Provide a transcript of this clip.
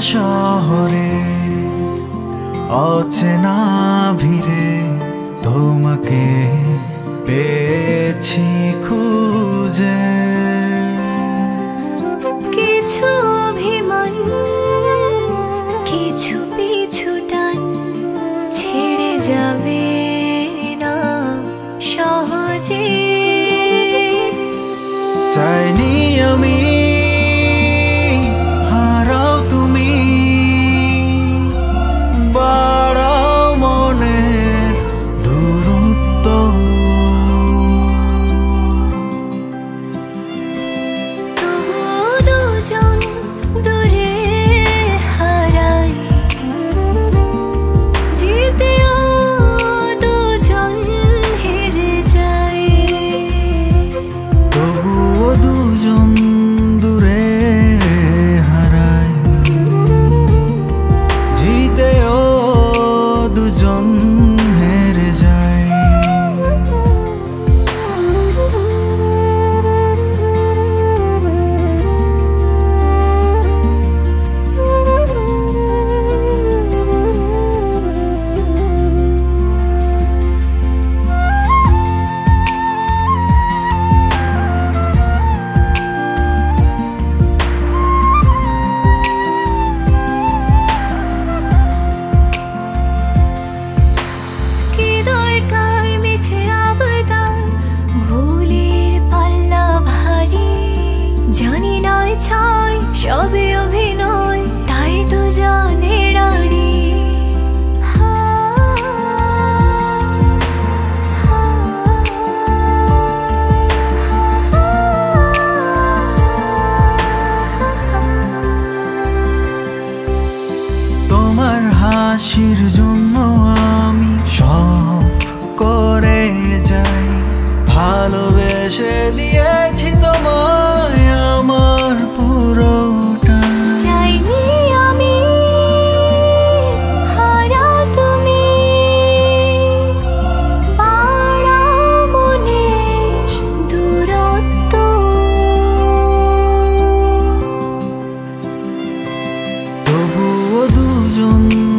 শহরে অচেনা ভিড়ে তোমাকে পেয়েছি খুঁজে। জানি নয় ছয়, সবে অভিনয়, তাই তো জানে রাড়ি তোমার হাসির জন্য আমি সব করে যাই, ভালোবেসে দিয়ে John